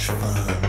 吃饭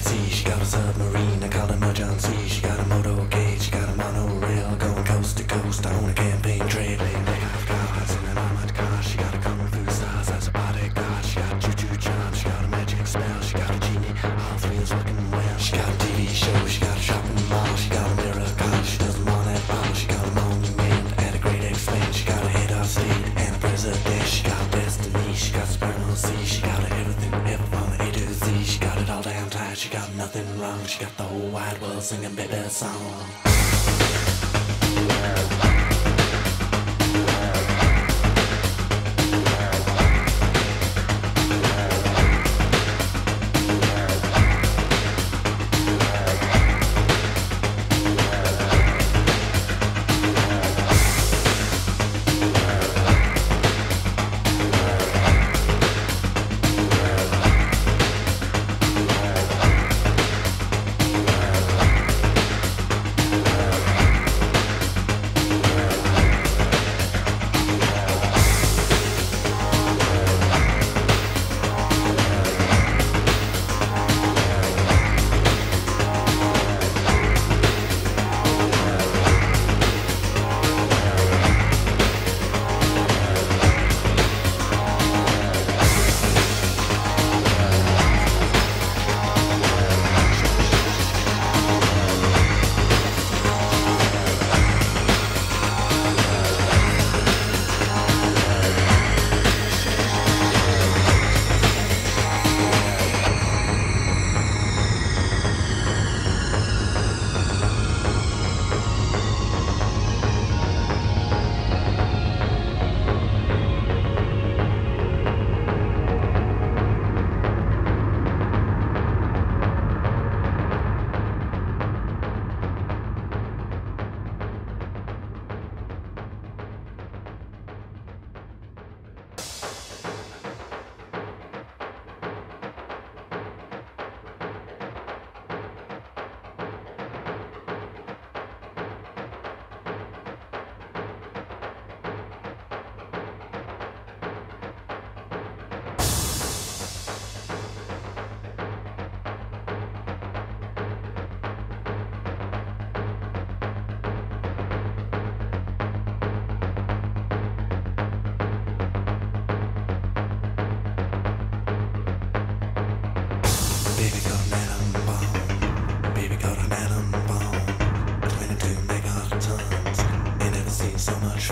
Sea. She got a submarine, I call her my John C. She got. she got the whole wide world singing baby song.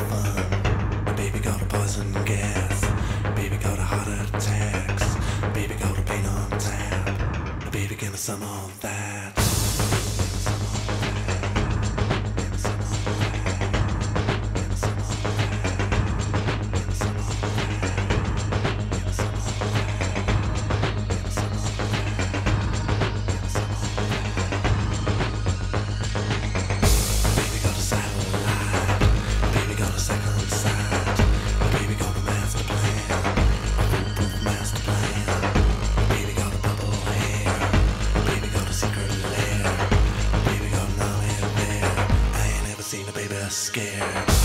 much fun. scared.